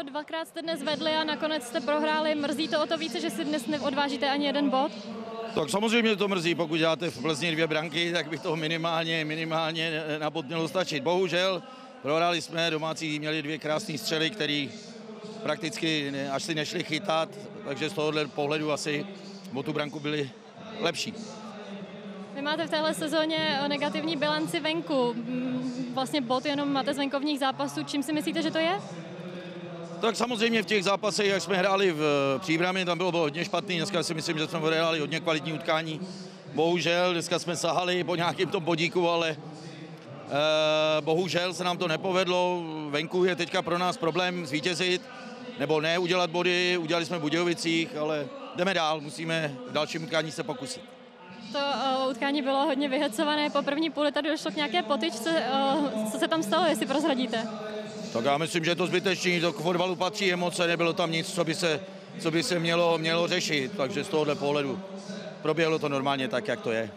Rado, dvakrát jste dnes vedli a nakonec jste prohráli. Mrzí to o to více, že si dnes neodvážíte ani jeden bod? Tak samozřejmě to mrzí, pokud děláte v Plzni dvě branky, tak by to minimálně, minimálně na bod mělo stačit. Bohužel prohráli jsme, domácí měli dvě krásné střely, které prakticky ne, až si nešli chytat, takže z tohohle pohledu asi o tu branku byli lepší. Vy máte v téhle sezóně negativní bilanci venku. Vlastně bod jenom máte z venkovních zápasů. Čím si myslíte, že to je? Tak samozřejmě v těch zápasech, jak jsme hráli v eh, příbrami, tam bylo, bylo hodně špatný. Dneska si myslím, že jsme hráli hodně kvalitní utkání. Bohužel, dneska jsme sahali po nějakém tom bodíku, ale eh, bohužel se nám to nepovedlo. Venku je teďka pro nás problém zvítězit, nebo ne udělat body. Udělali jsme v Budějovicích, ale jdeme dál, musíme v dalším utkání se pokusit. To uh, utkání bylo hodně vyhecované. Po první půli tady došlo k nějaké potyčce. Uh, co se tam stalo, jestli prozradíte? Tak já myslím, že je to zbytečný, k fotbalu patří emoce, nebylo tam nic, co by se, co by se mělo, mělo řešit, takže z tohohle pohledu proběhlo to normálně tak, jak to je.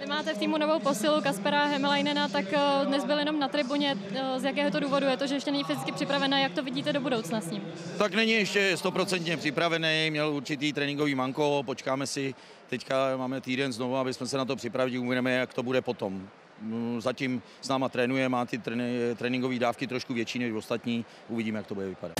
Vy máte v týmu novou posilu Kaspera Hemelajnena, tak uh, dnes byl jenom na tribuně. Uh, z jakého to důvodu je to, že ještě není fyzicky připravená? Jak to vidíte do budoucna s ním? Tak není ještě stoprocentně připravený, měl určitý tréninkový manko, počkáme si, teďka máme týden znovu, aby jsme se na to připravili, uvidíme, jak to bude potom. Mm, zatím s náma trénuje, má ty tréninkové dávky trošku větší než ostatní. Uvidíme, jak to bude vypadat.